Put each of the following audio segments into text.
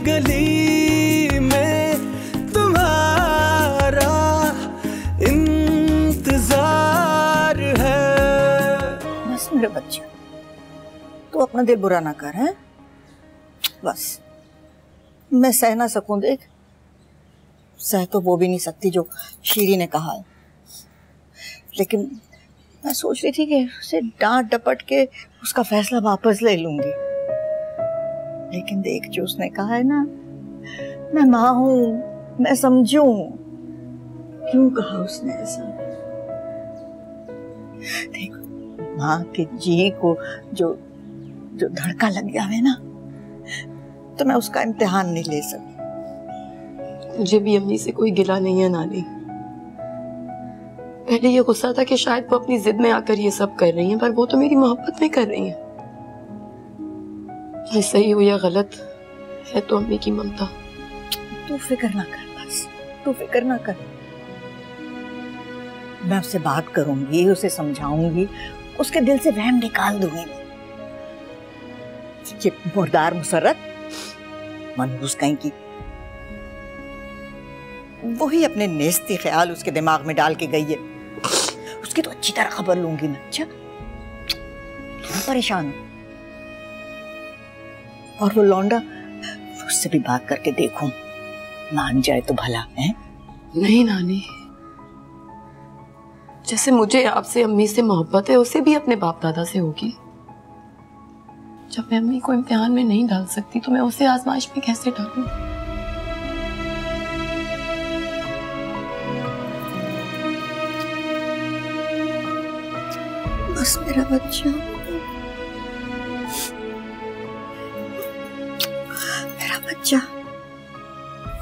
गली में तुम्हारा इंतज़ार है। बस मेरे बच्चे, तू अपना दिल बुरा ना कर, है? बस। मैं सह ना सकूँ, देख। सह तो वो भी नहीं सकती जो शीरी ने कहा है। लेकिन मैं सोच रही थी कि उसे डांट डपट के उसका फैसला वापस ले लूँगी। लेकिन देख जो उसने कहा है ना, मैं माँ हूँ, मैं समझू। क्यों कहा उसने ऐसा? देख, माँ के जी को जो जो धड़का लग जावे ना तो मैं उसका इम्तिहान नहीं ले सकती। मुझे भी अम्मी से कोई गिला नहीं है नानी। पहले ये गुस्सा था कि शायद वो अपनी जिद में आकर ये सब कर रही हैं, पर वो तो मेरी मोहब्बत में कर रही हैं। ये सही हो या गलत है तो अम्मी की ममता। तू फ़िक्र ना कर, बस। तू फ़िक्र ना कर। मैं उससे बात करूँगी, उसे समझाऊँगी, उसके दिल से वहम निकाल दूँगी। ये मुर्दार मुसरत मनहूस कहीं की। वही अपने नेस्ती ख्याल उसके दिमाग में डाल के गई है। उसकी तो अच्छी तरह खबर लूँगी मैं अच्छा? परेशान हूँ। और वो लौंडा, उससे भी बात करके देखूँ। मान जाए तो भला, है? नहीं नानी। जैसे मुझे आपसे अम्मी से मोहब्बत है, उसे भी अपने बाप दादा से होगी। जब मैं अम्मी को इम्तिहान में नहीं डाल सकती तो मैं उसे आजमाइश में कैसे डालूं? बस मेरा बच्चा। बच्चा।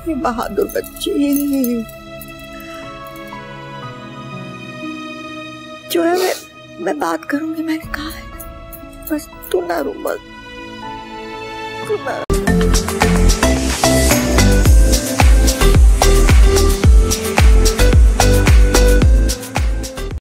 ये बहादुर बच्चे। जो है मैं मैं बात करूँगी, मैंने कहा है। बस तू ना रो मत तू ना